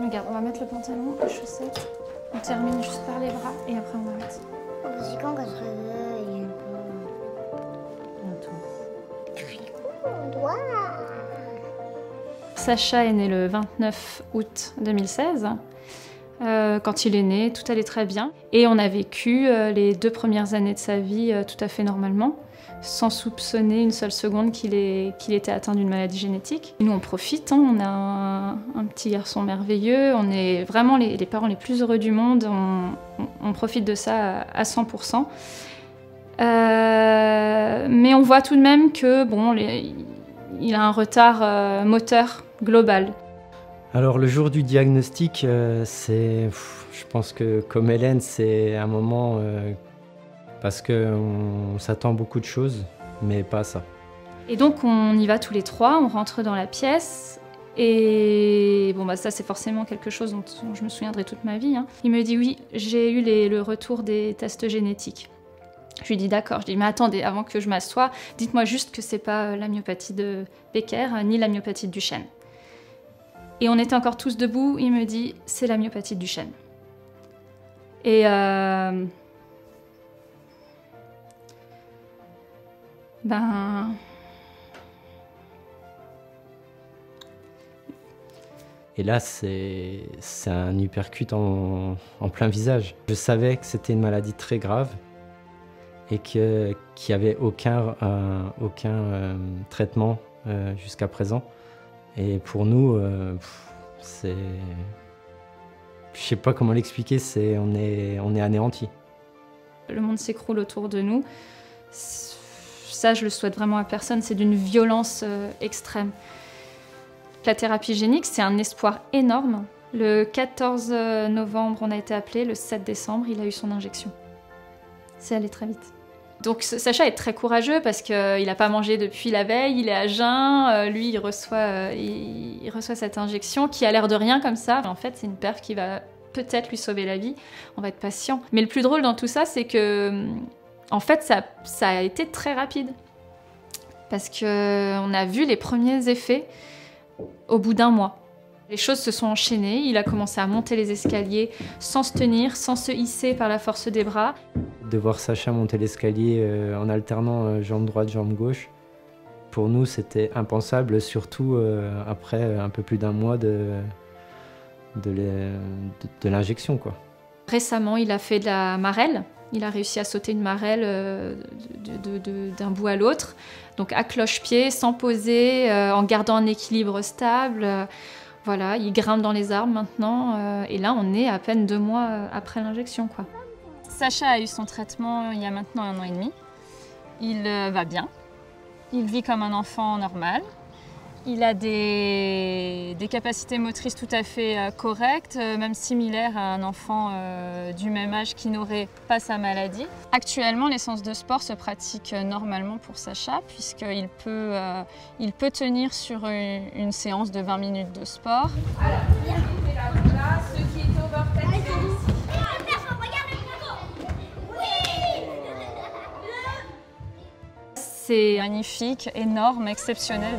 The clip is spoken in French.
Regarde, on va mettre le pantalon, les chaussettes. On termine juste par les bras et après on arrête. Oh, C'est quand se réveille Sacha est né le 29 août 2016. Euh, quand il est né, tout allait très bien. Et on a vécu euh, les deux premières années de sa vie euh, tout à fait normalement, sans soupçonner une seule seconde qu'il était atteint d'une maladie génétique. Nous, on profite, hein, on a un, petit garçon merveilleux, on est vraiment les, parents les plus heureux du monde, on, profite de ça à, à 100%. Euh, mais on voit tout de même que, bon, il a un retard moteur global. Alors le jour du diagnostic, euh, c'est, je pense que comme Hélène, c'est un moment euh, parce que on s'attend beaucoup de choses, mais pas ça. Et donc on y va tous les trois, on rentre dans la pièce. Et bon, bah ça, c'est forcément quelque chose dont je me souviendrai toute ma vie. hein. Il me dit Oui, j'ai eu les- le retour des tests génétiques. Je lui dis D'accord. Je dis Mais attendez, avant que je m'assoie, dites-moi juste que c'est pas euh, la myopathie de Becker ni la myopathie de Duchenne. Et on était encore tous debout. Il me dit C'est la myopathie de Duchenne. Et. euh, Ben. Et là, c'est un uppercut en, en plein visage. Je savais que c'était une maladie très grave et qu'il n'y avait aucun, euh, aucun euh, traitement jusqu'à présent. Et pour nous, euh, c'est. Je sais pas comment l'expliquer, c'est on est, on est anéanti. le monde s'écroule autour de nous. Ça, je le souhaite vraiment à personne. C'est d'une violence euh, extrême. La thérapie génique, c'est un espoir énorme. Le 14 novembre, on a été appelé. Le 7 décembre, il a eu son injection. C'est allé très vite. Donc Sacha est très courageux parce qu'il n'a pas mangé depuis la veille, il est à jeun, euh, lui il reçoit, euh, il reçoit cette injection qui a l'air de rien comme ça. En fait c'est une perf qui va peut-être lui sauver la vie, on va être patient. Mais le plus drôle dans tout ça c'est que en fait ça, ça a été très rapide. Parce qu'on a vu les premiers effets au bout d'un mois. Les choses se sont enchaînées, il a commencé à monter les escaliers sans se tenir, sans se hisser par la force des bras. De voir Sacha monter l'escalier euh, en alternant euh, jambe droite, jambe gauche, pour nous c'était impensable, surtout euh, après un peu plus d'un mois de, de l'injection. quoi. Récemment, il a fait de la marelle. Il a réussi à sauter une marelle d'un bout à l'autre. Donc à cloche-pied, sans poser, en gardant un équilibre stable. Voilà, il grimpe dans les arbres maintenant. et là, on est à peine deux mois après l'injection. quoi. Sacha a eu son traitement il y a maintenant un an et demi. Il euh, va bien. Il vit comme un enfant normal. Il a des, capacités motrices tout à fait euh, correctes, euh, même similaires à un enfant du même âge qui n'aurait pas sa maladie. Actuellement, les séances de sport se pratiquent euh, normalement pour Sacha, puisqu'il peut, il peut tenir sur une, une séance de 20 minutes de sport. C'est magnifique, énorme, exceptionnel.